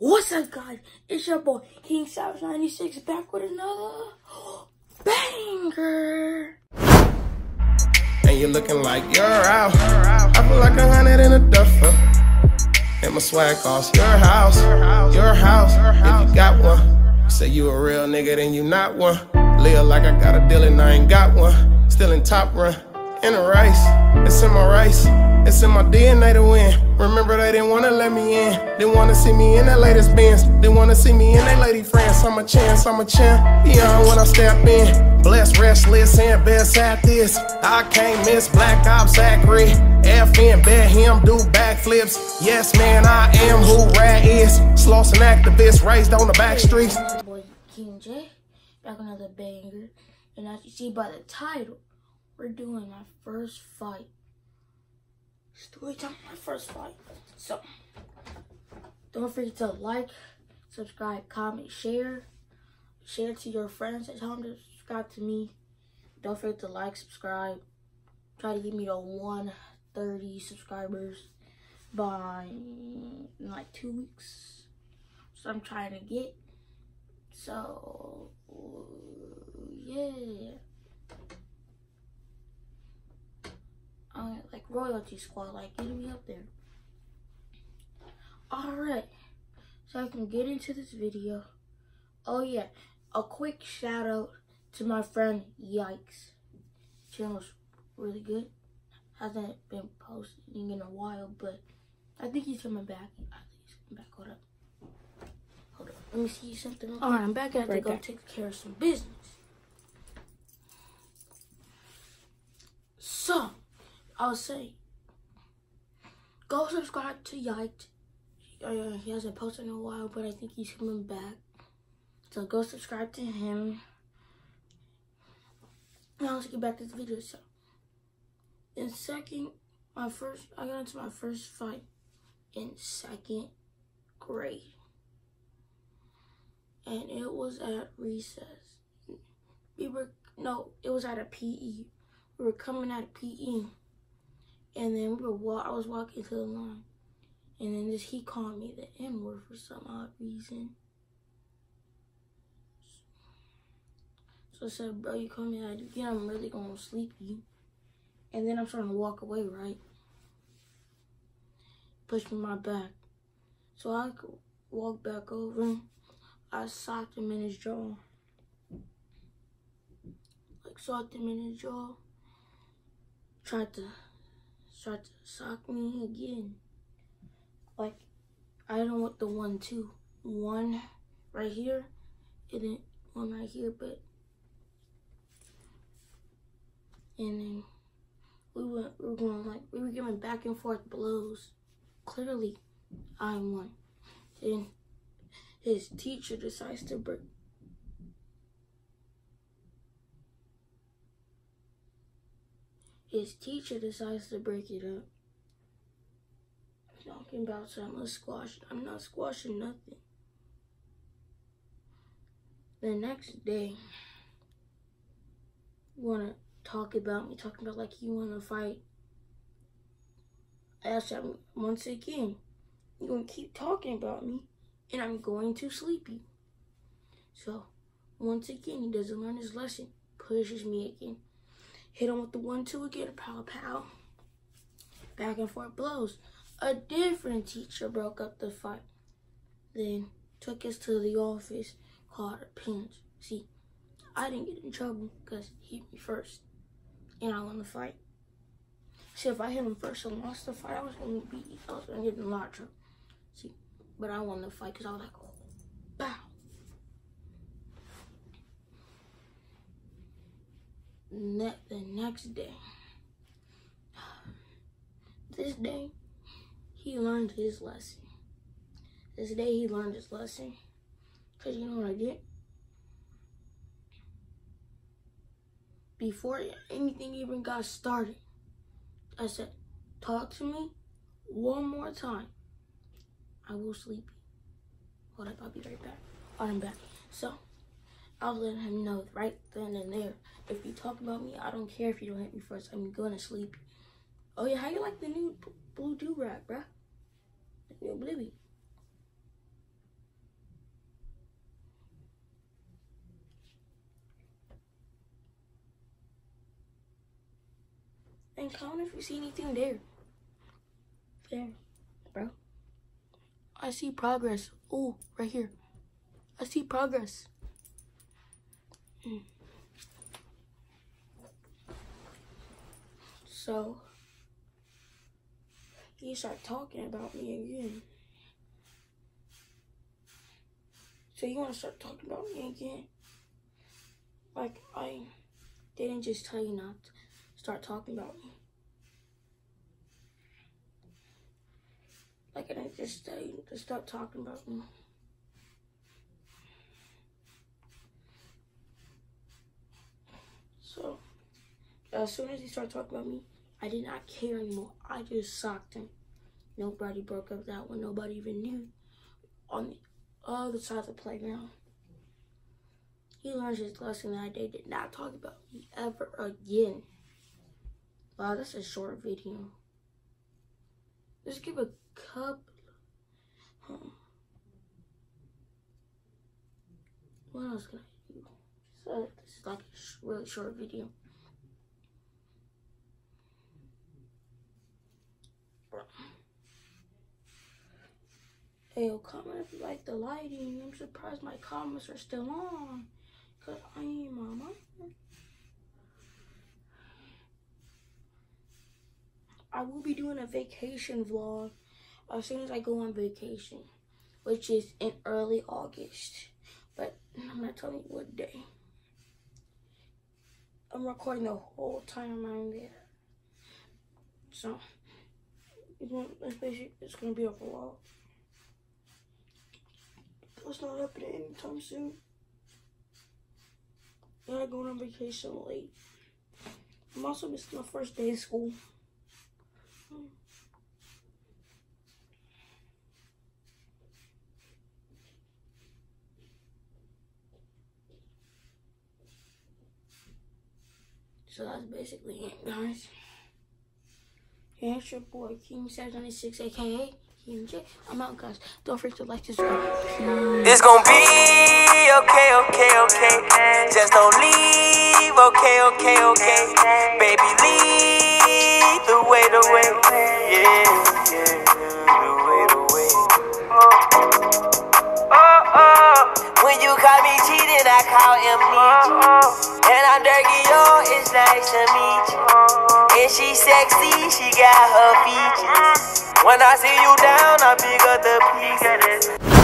What's up, guys? It's your boy King Savage 96 back with another banger. And you're looking like you're out. I feel like a hundred in a duffer. And my swag costs your house, your house. If you got one, say you a real nigga, then you not one. Live like I got a deal and I ain't got one. Still in top run, in a race. It's in my race. It's in my DNA to win. Remember they didn't wanna let me in. Didn't wanna see me in that latest Benz. Didn't wanna see me in that lady friends. I'm a chance, I'm a champ. Beyond when I step in. Blessed, restless, and best at this. I can't miss Black Ops Zachary. FN, bet him, do backflips. Yes, man, I am who Rat is. Sloss and activist raised on the back streets. Boy King J, back another banger. And as you see by the title, we're doing my first fight. Story time, my first fight. So, don't forget to like, subscribe, comment, share. Share to your friends and tell them to subscribe to me. Don't forget to like, subscribe. Try to get me to 130 subscribers by like two weeks. So I'm trying to get. So, yeah. Uh, like royalty squad, like getting me up there. Alright, so I can get into this video. Oh yeah, a quick shout out to my friend Yikes. Channel's really good. Hasn't been posting in a while, but I think he's coming back. I think he's coming back. Hold up. Hold up. Let me see something. Alright, I'm back. I have to go back. take care of some business. I'll say, go subscribe to Yiked. Uh, he hasn't posted in a while, but I think he's coming back. So go subscribe to him. Now let's get back to the video. So, in second, my first, I got into my first fight in second grade. And it was at recess. We were, no, it was at a PE. We were coming out of PE. And then we were wa- I was walking to the line. And then this he called me the N word for some odd reason. So I said, bro, you call me that again, I'm really gonna sleep you. And then I'm starting to walk away, right? Push me my back. So I could walk back over. I socked him in his jaw. Like socked him in his jaw. Tried to tried to sock me again. Like I don't want the one two. One right here and then one right here, but and then we went we were going like we were giving back and forth blows. Clearly I won. Then his teacher decides to break his teacher decides to break it up. Talking about something, let's squash. I'm not squashing nothing. The next day, wanna talk about me, talking about like you wanna fight. I asked him once again, you gonna keep talking about me, and I'm going to sleep you. So, once again, he doesn't learn his lesson, pushes me again. Hit him with the one two again, pow pow. Back and forth blows. A different teacher broke up the fight. Then took us to the office, called a pinch. See, I didn't get in trouble because he hit me first. And I won the fight. See, if I hit him first and lost the fight, I was gonna be I was gonna get in a lot of trouble. See, but I won the fight because I was like, oh, bow. Ne- the next day, this day, he learned his lesson. This day, he learned his lesson. Because you know what I did? Before anything even got started, I said, talk to me one more time. I will sleep. Hold up, I'll be right back. I'm back. So, I'll let him know right then and there. If you talk about me, I don't care if you don't hit me first. I'm gonna sleep. Oh yeah, how you like the new blue do rag, The new bluey. And comment if you see anything there. There, bro. I see progress. Oh, right here. I see progress. So, you start talking about me again. So you want to start talking about me again? Like I didn't just tell you not to start talking about me. Like I didn't just tell you to stop talking about me. So as soon as he started talking about me, I did not care anymore. I just socked him. Nobody broke up that one. Nobody even knew. On the other side of the playground. He learned his lesson that day. Did not talk about me ever again. Wow, that's a short video. Let's give a couple. Huh. What else can I do? So this is like a really short video. Hey, comment if you like the lighting. I'm surprised my comments are still on. Because I ain't mom. I will be doing a vacation vlog as soon as I go on vacation, which is in early August. But I'm not telling you what day. I'm recording the whole time I'm there. So, it's gonna be a vlog. It's not happening anytime soon. I'm going on vacation late. I'm also missing my first day of school. So that's basically it, guys. Here's your boy King796, aka I'm out, guys. Don't forget to like, subscribe. It's gonna be okay, okay, okay. Just don't leave, okay, okay, okay. Baby, lead the way, the way. Yeah, yeah, the way, the way. Oh, oh. When you call me cheating, I call amnesia. And I'm dirty, yo, it's nice to meet you. And she sexy, she got her features. When I see you down, I pick up the pieces.